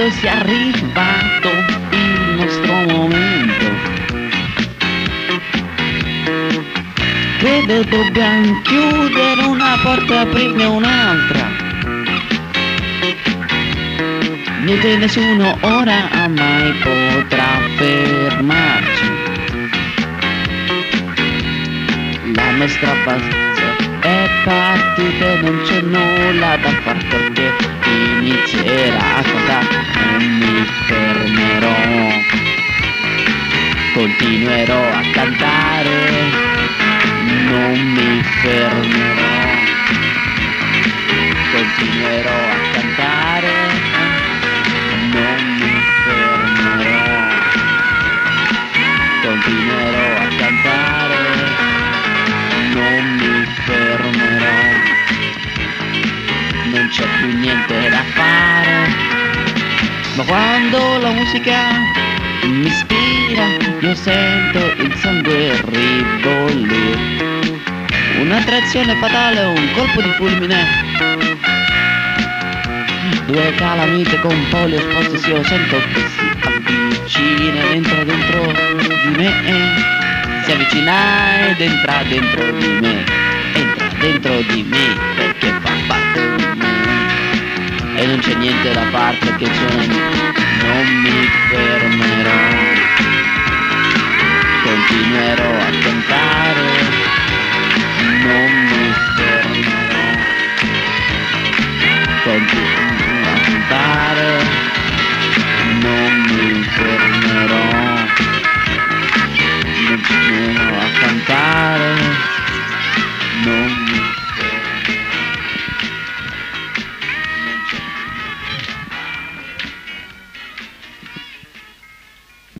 credo sia arrivato il nostro momento. Credo dobbiamo chiudere una porta e aprirne un'altra. Niente nessuno ora mai potrà fermarci. La nostra base è partita e non c'è nulla da far inizierà a cantare. Non mi fermerò, continuerò a cantare ma quando la musica mi ispira, io sento il sangue ribollire. Un'attrazione fatale, un colpo di fulmine. Due calamite con polio esposti, io sento che si avvicina dentro dentro di me. Si avvicina ed entra dentro di me. Entra dentro di me perché fa parte. E non c'è niente da fare perché c'è non mi fermerò. Continuerò a cantare non